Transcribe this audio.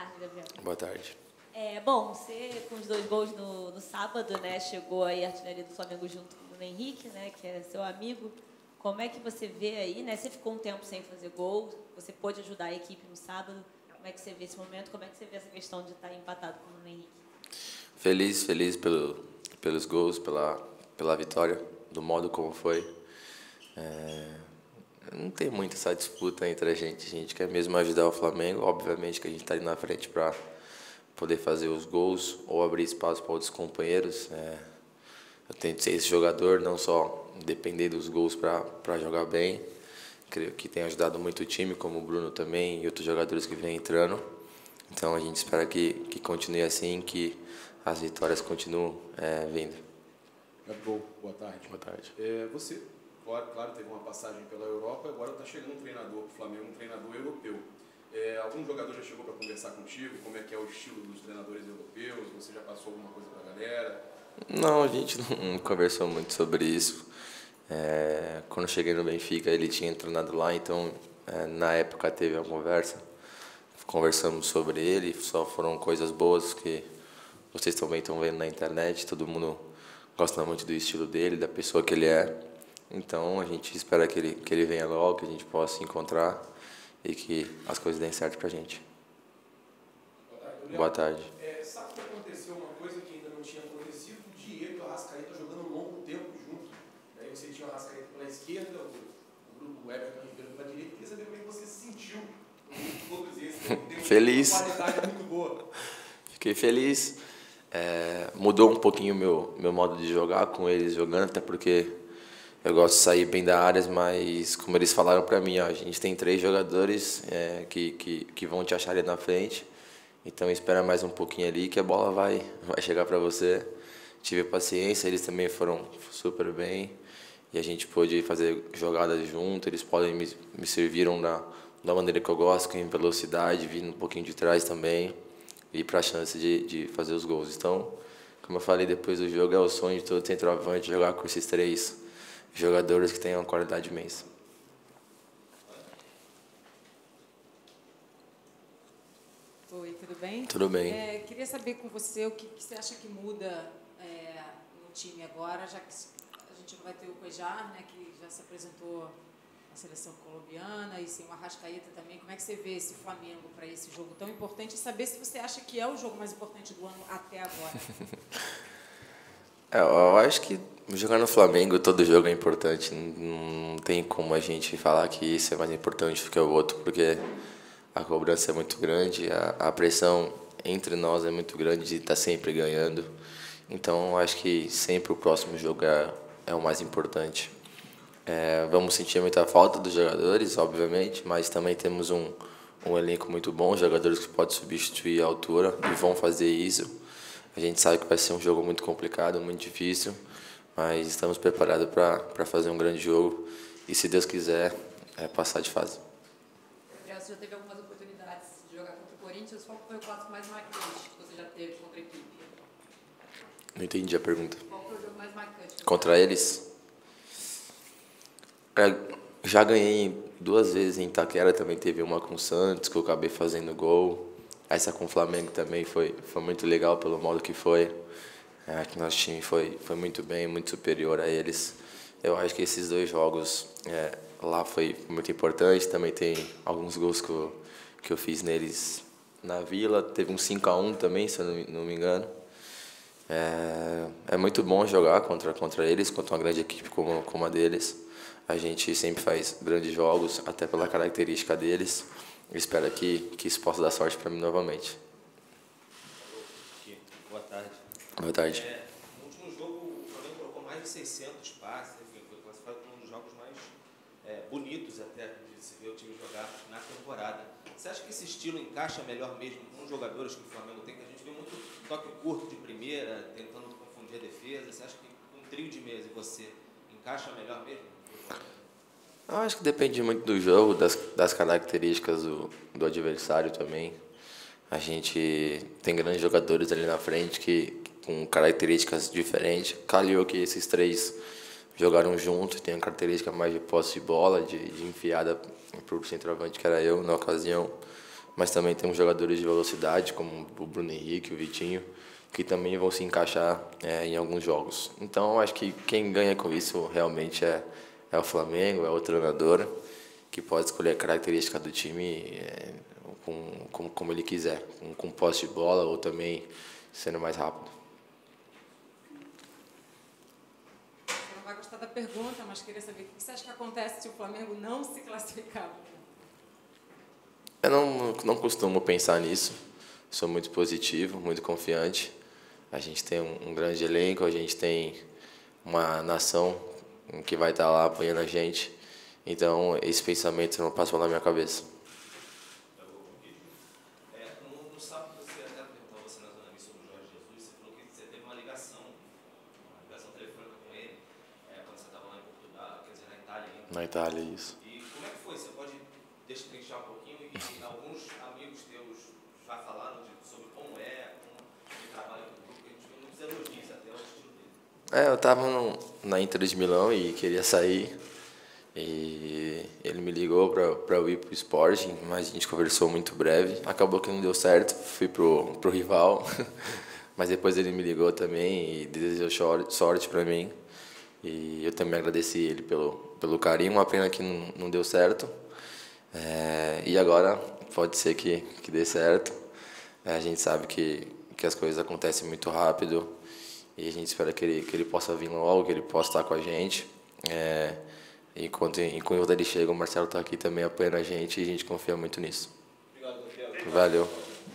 tarde, Gabriel. Boa tarde. É, bom, você com os dois gols no, no sábado, né, chegou aí a artilharia do Flamengo junto com o Henrique, né, que é seu amigo. Como é que você vê aí, né? Você ficou um tempo sem fazer gol, você pôde ajudar a equipe no sábado. Como é que você vê esse momento? Como é que você vê essa questão de estar empatado com o Henrique? Feliz, feliz pelo, pelos gols, pela, pela vitória, do modo como foi. É, não tem muita essa disputa entre a gente. A gente quer mesmo ajudar o Flamengo. Obviamente que a gente está ali na frente para poder fazer os gols ou abrir espaço para outros companheiros. É, eu tento ser esse jogador, não só depender dos gols para jogar bem. Creio que tem ajudado muito o time, como o Bruno também e outros jogadores que vêm entrando. Então a gente espera que, que continue assim, que as vitórias continuem é, vindo. Gabigol, boa tarde. Boa tarde. É, você, claro, teve uma passagem pela Europa, agora está chegando um treinador para o Flamengo, um treinador europeu. É, algum jogador já chegou para conversar contigo? Como é que é o estilo dos treinadores europeus? Você já passou alguma coisa para a galera? Não, a gente não conversou muito sobre isso. É, quando cheguei no Benfica, ele tinha treinado lá, então é, na época teve uma conversa. Conversamos sobre ele, só foram coisas boas que vocês também estão vendo na internet. Todo mundo gosta muito do estilo dele, da pessoa que ele é. Então a gente espera que ele, que ele venha logo, que a gente possa se encontrar e que as coisas deem certo pra gente. Boa tarde. É, sabe que aconteceu uma coisa que ainda não tinha acontecido? O Diego e o Arrascaeta jogando um longo tempo junto. Aí você tinha o Arrascaeta pela esquerda, o Bruno Everton Ribeiro pela direita. Queria saber como é que você se sentiu com todos esses. Feliz. Uma qualidade muito boa. Fiquei feliz. É, mudou um pouquinho o meu, meu modo de jogar com eles jogando, até porque eu gosto de sair bem da área, mas como eles falaram para mim, ó, a gente tem três jogadores é, que, que, que vão te achar ali na frente, então espera mais um pouquinho ali que a bola vai, vai chegar para você. Tive paciência, eles também foram super bem e a gente pôde fazer jogadas junto, eles podem me, me serviram da, da maneira que eu gosto, com velocidade, vindo um pouquinho de trás também e para a chance de, de fazer os gols. Então, como eu falei depois do jogo, é o sonho de todo centroavante jogar com esses três jogadores que tenham uma qualidade imensa. Oi, tudo bem? Tudo bem. É, queria saber com você o que, que você acha que muda é, no time agora, já que a gente vai ter o Cuejar, né, que já se apresentou na seleção colombiana, e sem o Arrascaeta também. Como é que você vê esse Flamengo para esse jogo tão importante? E saber se você acha que é o jogo mais importante do ano até agora. É, eu acho que jogar no Flamengo, todo jogo é importante. Não tem como a gente falar que isso é mais importante do que o outro, porque a cobrança é muito grande, a, a pressão entre nós é muito grande de estar tá sempre ganhando. Então, acho que sempre o próximo jogo é, é o mais importante. É, vamos sentir muita falta dos jogadores, obviamente, mas também temos um, um elenco muito bom, jogadores que podem substituir a altura e vão fazer isso. A gente sabe que vai ser um jogo muito complicado, muito difícil, mas estamos preparados para fazer um grande jogo e, se Deus quiser, é passar de fase. Gabriel, você já teve algumas oportunidades de jogar contra o Corinthians. Qual foi o clássico mais marcante que você já teve contra a equipe? Não entendi a pergunta. Qual foi o jogo mais marcante? Contra eles? É, já ganhei duas vezes em Itaquera, também teve uma com o Santos, que eu acabei fazendo gol. Essa com o Flamengo também foi, foi muito legal pelo modo que foi. É, que nosso time foi, foi muito bem, muito superior a eles. Eu acho que esses dois jogos é, lá foi muito importante. Também tem alguns gols que eu, que eu fiz neles na Vila. Teve um 5 a 1 também, se eu não, não me engano. É, é muito bom jogar contra, contra eles, contra uma grande equipe como, como a deles. A gente sempre faz grandes jogos, até pela característica deles. Eu espero que, que isso possa dar sorte para mim novamente. Boa tarde. Boa tarde. É, no último jogo, o Flamengo colocou mais de 600 passes, enfim, foi classificado como um dos jogos mais é, bonitos até de se ver o time jogar na temporada. Você acha que esse estilo encaixa melhor mesmo com os jogadores que o Flamengo tem? Que a gente vê muito toque curto de primeira, tentando confundir a defesa. Você acha que um trio de mesa e você encaixa melhor mesmo? Eu acho que depende muito do jogo, das, das características do, do adversário também. A gente tem grandes jogadores ali na frente que com características diferentes. Calhou que esses três jogaram juntos, tem uma característica mais de posse de bola, de, de enfiada para o centroavante, que era eu na ocasião. mas também temos jogadores de velocidade, como o Bruno Henrique, o Vitinho, que também vão se encaixar é, em alguns jogos. Então, acho que quem ganha com isso realmente é, é o Flamengo, é o treinador, que pode escolher a característica do time é, com, com, como ele quiser, com, com posse de bola ou também sendo mais rápido. Você não vai gostar da pergunta, mas queria saber o que você acha que acontece se o Flamengo não se classificar? Eu não, não costumo pensar nisso. Sou muito positivo, muito confiante. A gente tem um, um grande elenco, a gente tem uma nação que vai estar lá apoiando a gente. Então, esse pensamento não passou na minha cabeça. No, no sábado, você até perguntou você na Zona Mista sobre o Jorge Jesus, você falou que você teve uma ligação, uma ligação telefônica com ele, quando você estava lá em Portugal, quer dizer, na Itália ainda. Na Itália, isso. E como é que foi? Você pode destrinchar um pouquinho e alguns amigos teus já falaram de, sobre como é, como ele trabalha com o grupo, que a gente viu muitos elogios até ao estilo dele. É, eu estava na Inter de Milão e queria sair. E ele me ligou para eu ir para o Sporting, mas a gente conversou muito breve. Acabou que não deu certo, fui pro, pro rival. mas depois ele me ligou também e desejou sorte para mim. E eu também agradeci ele pelo, pelo carinho. Uma pena que não, não deu certo. É, e agora pode ser que, que dê certo. É, a gente sabe que, que as coisas acontecem muito rápido. E a gente espera que ele, que ele possa vir logo, que ele possa estar com a gente. É, enquanto, enquanto ele chega, o Marcelo está aqui também apoiando a gente e a gente confia muito nisso. Obrigado. Valeu.